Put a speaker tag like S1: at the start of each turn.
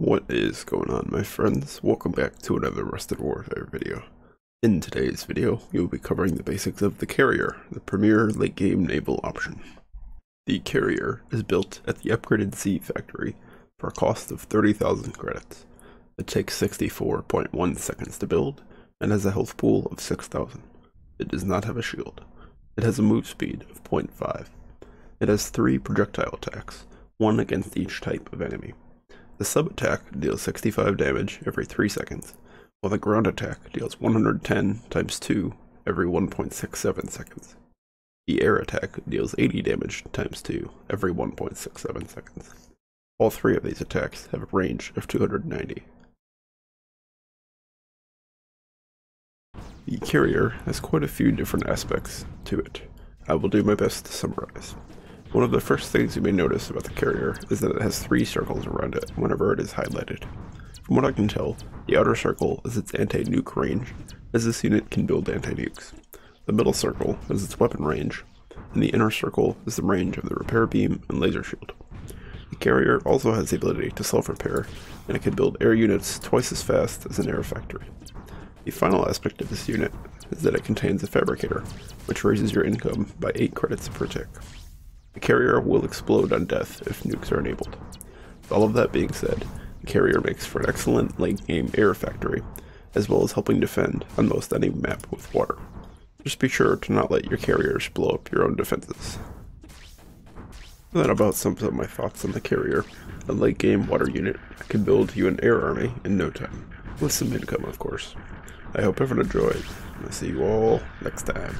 S1: What is going on my friends? Welcome back to another Rusted Warfare video. In today's video, we will be covering the basics of the Carrier, the premier late game naval option. The Carrier is built at the upgraded sea factory for a cost of 30,000 credits. It takes 64.1 seconds to build and has a health pool of 6,000. It does not have a shield. It has a move speed of 0.5. It has three projectile attacks, one against each type of enemy. The sub attack deals 65 damage every 3 seconds, while the ground attack deals 110 times 2 every 1.67 seconds. The air attack deals 80 damage times 2 every 1.67 seconds. All three of these attacks have a range of 290. The carrier has quite a few different aspects to it. I will do my best to summarize. One of the first things you may notice about the carrier is that it has three circles around it whenever it is highlighted. From what I can tell, the outer circle is its anti-nuke range, as this unit can build anti-nukes. The middle circle is its weapon range, and the inner circle is the range of the repair beam and laser shield. The carrier also has the ability to self-repair, and it can build air units twice as fast as an air factory. The final aspect of this unit is that it contains a fabricator, which raises your income by 8 credits per tick. The carrier will explode on death if nukes are enabled. With all of that being said, the carrier makes for an excellent late game air factory, as well as helping defend on most any map with water. Just be sure to not let your carriers blow up your own defenses. That about sums up my thoughts on the carrier, a late game water unit can build you an air army in no time, with some income of course. I hope everyone enjoyed, and I'll see you all next time.